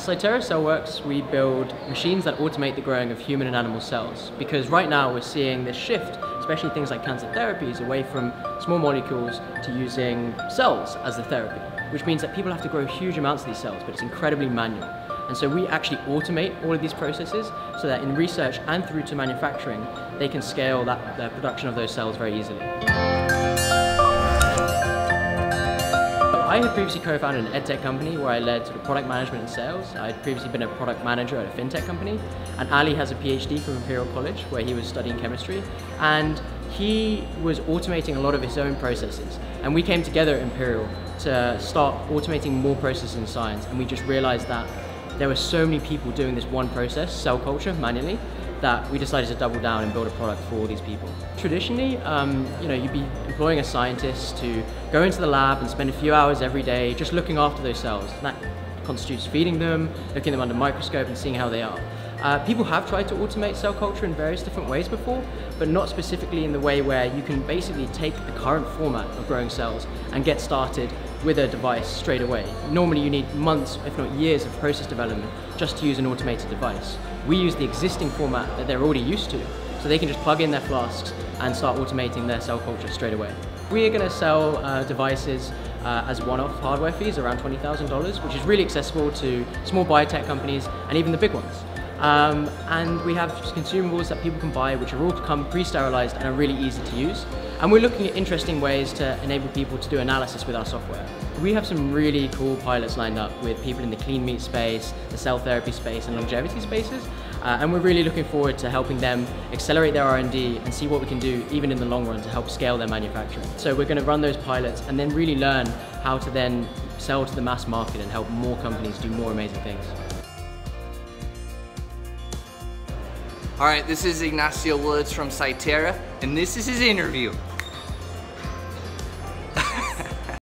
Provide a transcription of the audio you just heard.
Cytera Cellworks, we build machines that automate the growing of human and animal cells because right now we're seeing this shift, especially things like cancer therapies, away from small molecules to using cells as the therapy, which means that people have to grow huge amounts of these cells, but it's incredibly manual. And so we actually automate all of these processes so that in research and through to manufacturing, they can scale that, the production of those cells very easily. I had previously co-founded an edtech company where I led sort of product management and sales. I had previously been a product manager at a fintech company. And Ali has a PhD from Imperial College where he was studying chemistry. And he was automating a lot of his own processes. And we came together at Imperial to start automating more processes in science. And we just realized that there were so many people doing this one process, cell culture, manually, that we decided to double down and build a product for these people. Traditionally, um, you know, you'd be employing a scientist to go into the lab and spend a few hours every day just looking after those cells. And that constitutes feeding them, looking them under microscope and seeing how they are. Uh, people have tried to automate cell culture in various different ways before, but not specifically in the way where you can basically take the current format of growing cells and get started with a device straight away. Normally you need months, if not years, of process development just to use an automated device. We use the existing format that they're already used to, so they can just plug in their flasks and start automating their cell culture straight away. We are going to sell uh, devices uh, as one-off hardware fees around $20,000, which is really accessible to small biotech companies and even the big ones. Um, and we have consumables that people can buy which are all come pre-sterilized and are really easy to use. And we're looking at interesting ways to enable people to do analysis with our software. We have some really cool pilots lined up with people in the clean meat space, the cell therapy space and longevity spaces. Uh, and we're really looking forward to helping them accelerate their R&D and see what we can do even in the long run to help scale their manufacturing. So we're going to run those pilots and then really learn how to then sell to the mass market and help more companies do more amazing things. All right, this is Ignacio Willats from Cytera, and this is his interview.